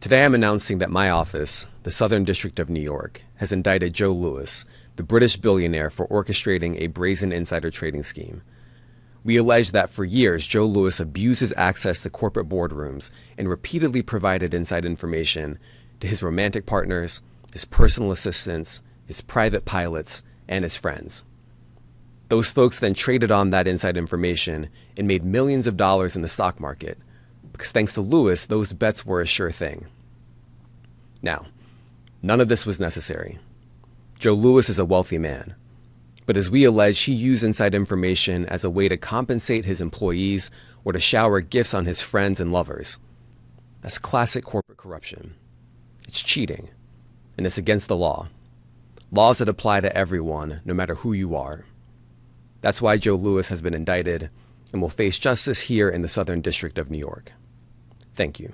Today I'm announcing that my office, the Southern District of New York, has indicted Joe Lewis, the British billionaire, for orchestrating a brazen insider trading scheme. We allege that for years, Joe Lewis abused his access to corporate boardrooms and repeatedly provided inside information to his romantic partners, his personal assistants, his private pilots, and his friends. Those folks then traded on that inside information and made millions of dollars in the stock market because thanks to Lewis, those bets were a sure thing. Now, none of this was necessary. Joe Lewis is a wealthy man. But as we allege, he used inside information as a way to compensate his employees or to shower gifts on his friends and lovers. That's classic corporate corruption. It's cheating, and it's against the law. Laws that apply to everyone, no matter who you are. That's why Joe Lewis has been indicted and will face justice here in the Southern District of New York. Thank you.